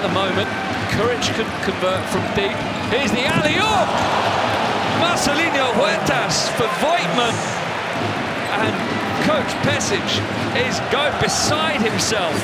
at the moment. Courage can convert from deep. Here's the alley up! Marcelinho Huertas for Voigtmann. And Coach Pesic is going beside himself.